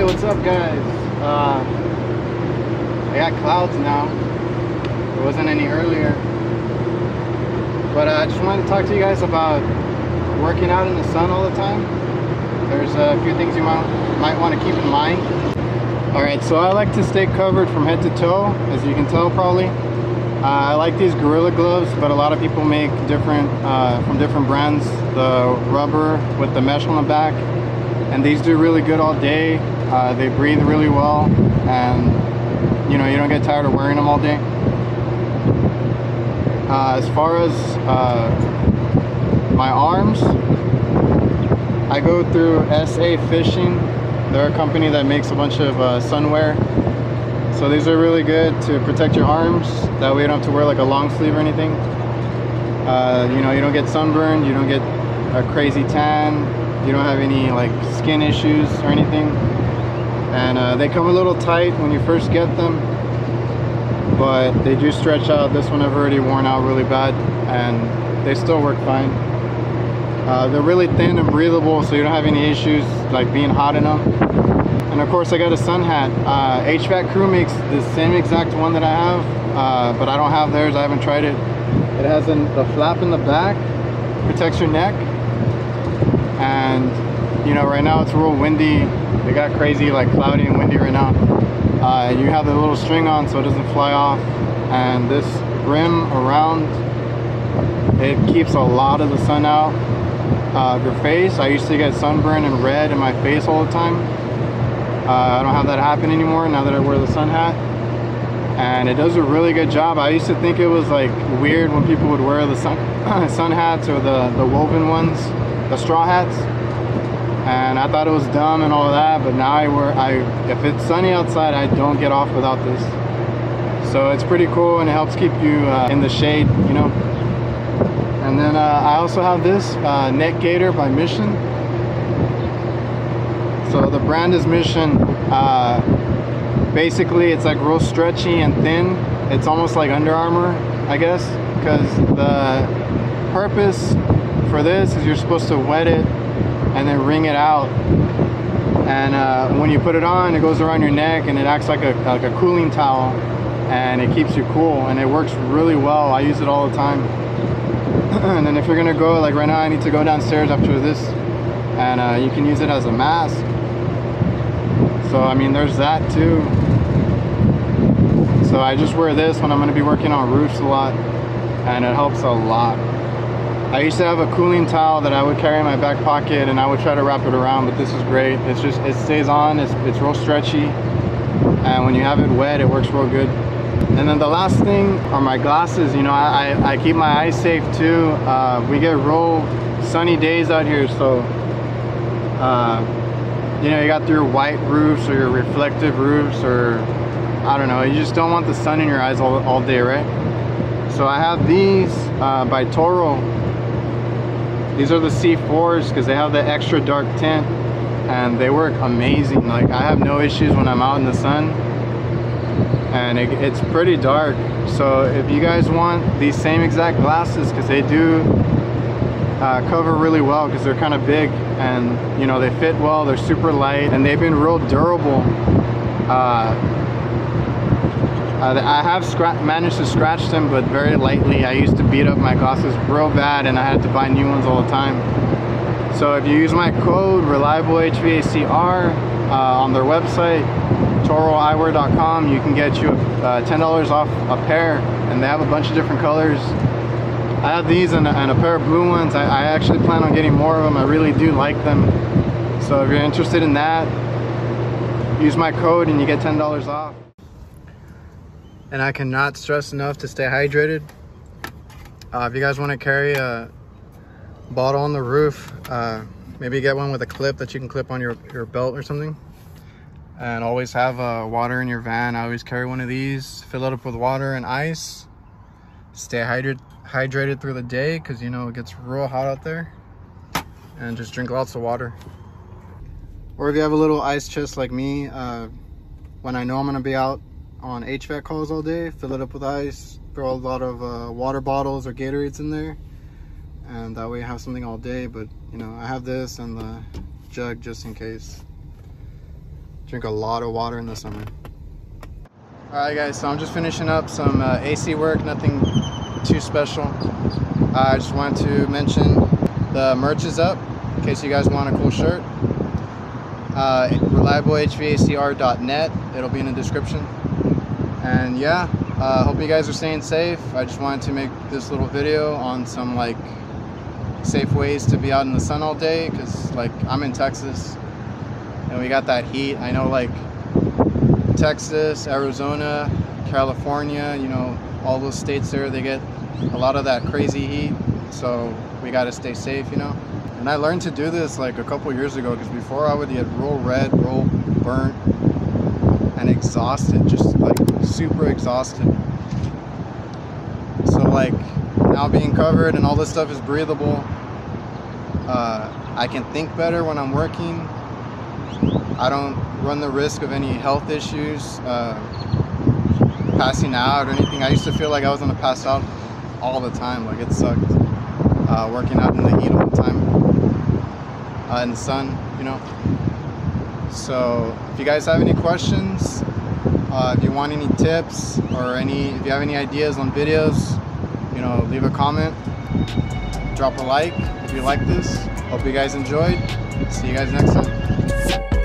Hey, what's up guys? Uh, I got clouds now. There wasn't any earlier. But uh, I just wanted to talk to you guys about working out in the sun all the time. There's a few things you might, might want to keep in mind. Alright, so I like to stay covered from head to toe, as you can tell probably. Uh, I like these Gorilla Gloves, but a lot of people make different, uh, from different brands, the rubber with the mesh on the back. And these do really good all day. Uh, they breathe really well, and you know, you don't get tired of wearing them all day. Uh, as far as uh, my arms, I go through SA Fishing. They're a company that makes a bunch of uh, sunwear. So these are really good to protect your arms. That way you don't have to wear like a long sleeve or anything. Uh, you know, you don't get sunburned, you don't get a crazy tan, you don't have any like skin issues or anything. And uh, they come a little tight when you first get them, but they do stretch out. This one I've already worn out really bad and they still work fine. Uh, they're really thin and breathable so you don't have any issues like being hot in them. And of course I got a sun hat. Uh, HVAC crew makes the same exact one that I have, uh, but I don't have theirs, I haven't tried it. It has an, the flap in the back, protects your neck. And you know, right now it's real windy. It got crazy, like cloudy and windy right now. Uh, you have the little string on so it doesn't fly off. And this rim around, it keeps a lot of the sun out uh, of your face. I used to get sunburn and red in my face all the time. Uh, I don't have that happen anymore now that I wear the sun hat. And it does a really good job. I used to think it was like weird when people would wear the sun, sun hats or the, the woven ones, the straw hats. And I thought it was dumb and all that, but now I wear, I, if it's sunny outside, I don't get off without this. So it's pretty cool and it helps keep you uh, in the shade, you know. And then uh, I also have this uh, Neck Gaiter by Mission. So the brand is Mission. Uh, basically, it's like real stretchy and thin. It's almost like Under Armour, I guess, because the purpose for this is you're supposed to wet it and then wring it out. And uh, when you put it on, it goes around your neck and it acts like a, like a cooling towel and it keeps you cool and it works really well. I use it all the time. and then if you're gonna go, like right now I need to go downstairs after this and uh, you can use it as a mask. So I mean, there's that too. So I just wear this when I'm gonna be working on roofs a lot and it helps a lot. I used to have a cooling towel that I would carry in my back pocket and I would try to wrap it around, but this is great. It's just, it stays on, it's, it's real stretchy. And when you have it wet, it works real good. And then the last thing are my glasses. You know, I, I, keep my eyes safe too. Uh, we get real sunny days out here, so uh, you know, you got your white roofs or your reflective roofs or I don't know, you just don't want the sun in your eyes all, all day, right? So I have these uh, by Toro. These are the C4s because they have the extra dark tint and they work amazing. Like I have no issues when I'm out in the sun and it, it's pretty dark. So if you guys want these same exact glasses because they do uh, cover really well because they're kind of big and you know they fit well they're super light and they've been real durable uh, I have managed to scratch them but very lightly I used to beat up my glasses real bad and I had to buy new ones all the time so if you use my code ReliableHVACR, uh, on their website toroeyewear.com you can get you uh, $10 off a pair and they have a bunch of different colors I have these and, and a pair of blue ones. I, I, actually plan on getting more of them. I really do like them. So if you're interested in that, use my code and you get $10 off. And I cannot stress enough to stay hydrated. Uh, if you guys want to carry a bottle on the roof, uh, maybe get one with a clip that you can clip on your, your belt or something. And always have uh, water in your van. I always carry one of these, fill it up with water and ice. Stay hydrated hydrated through the day because you know it gets real hot out there and just drink lots of water or if you have a little ice chest like me uh, when I know I'm gonna be out on HVAC calls all day fill it up with ice throw a lot of uh, water bottles or Gatorades in there and that way I have something all day but you know I have this and the jug just in case Drink a lot of water in the summer. All right, guys, so I'm just finishing up some uh, AC work, nothing too special. I just wanted to mention the merch is up in case you guys want a cool shirt. Uh, reliablehvacr.net, it'll be in the description. And yeah, uh, hope you guys are staying safe. I just wanted to make this little video on some like safe ways to be out in the sun all day because like I'm in Texas and we got that heat. I know like Texas, Arizona, California, you know, all those states there, they get a lot of that crazy heat. So we got to stay safe, you know. And I learned to do this like a couple years ago because before I would get real red, real burnt, and exhausted, just like super exhausted. So like now being covered and all this stuff is breathable. Uh, I can think better when I'm working. I don't run the risk of any health issues, uh, passing out or anything. I used to feel like I was gonna pass out all the time. Like it sucked uh, working out in the heat all the time, uh, in the sun, you know. So if you guys have any questions, uh, if you want any tips or any, if you have any ideas on videos, you know, leave a comment, drop a like if you like this. Hope you guys enjoyed. See you guys next time.